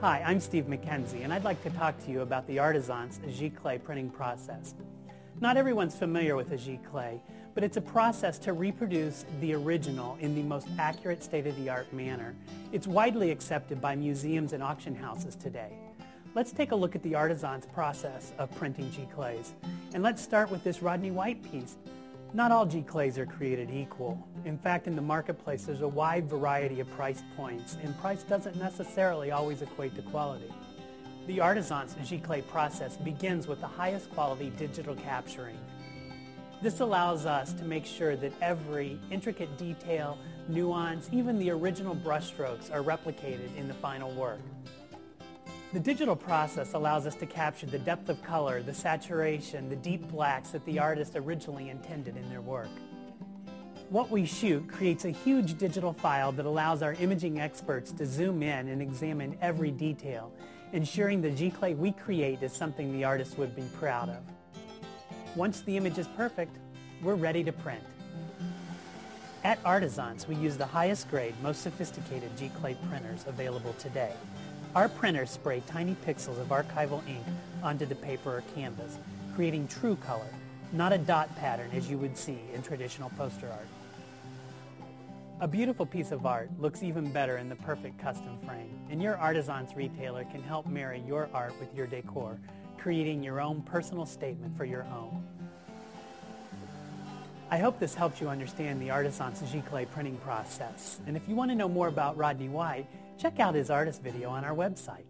Hi, I'm Steve McKenzie, and I'd like to talk to you about the Artaissance Giclée printing process. Not everyone's familiar with a Giclée, but it's a process to reproduce the original in the most accurate state-of-the-art manner. It's widely accepted by museums and auction houses today. Let's take a look at the Artaissance process of printing Giclées. And let's start with this Rodney White piece. Not all Giclées are created equal. In fact, in the marketplace, there's a wide variety of price points, and price doesn't necessarily always equate to quality. The Artaissance Giclée process begins with the highest quality digital capturing. This allows us to make sure that every intricate detail, nuance, even the original brushstrokes are replicated in the final work. The digital process allows us to capture the depth of color, the saturation, the deep blacks that the artist originally intended in their work. What we shoot creates a huge digital file that allows our imaging experts to zoom in and examine every detail, ensuring the Giclée we create is something the artist would be proud of. Once the image is perfect, we're ready to print. At Artaissance, we use the highest grade, most sophisticated Giclée printers available today. Our printers spray tiny pixels of archival ink onto the paper or canvas, creating true color, not a dot pattern as you would see in traditional poster art. A beautiful piece of art looks even better in the perfect custom frame, and your Artaissance retailer can help marry your art with your decor, creating your own personal statement for your home. I hope this helps you understand the Artaissance Giclée printing process. And if you want to know more about Rodney White, check out his artist video on our website.